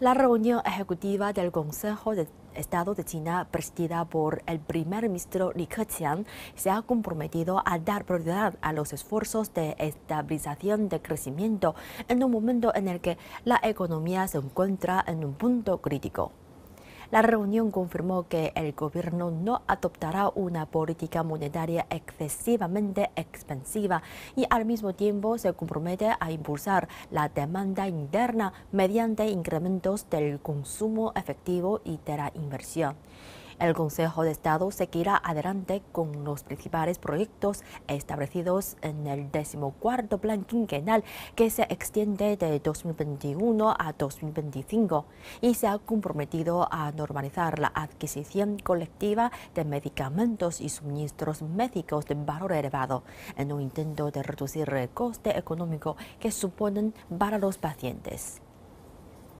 La reunión ejecutiva del Consejo de Estado de China, presidida por el primer ministro Li Keqiang, se ha comprometido a dar prioridad a los esfuerzos de estabilización de crecimiento en un momento en el que la economía se encuentra en un punto crítico. La reunión confirmó que el gobierno no adoptará una política monetaria excesivamente expansiva y al mismo tiempo se compromete a impulsar la demanda interna mediante incrementos del consumo efectivo y de la inversión. El Consejo de Estado seguirá adelante con los principales proyectos establecidos en el decimocuarto plan quinquenal que se extiende de 2021 a 2025 y se ha comprometido a normalizar la adquisición colectiva de medicamentos y suministros médicos de valor elevado en un intento de reducir el coste económico que suponen para los pacientes.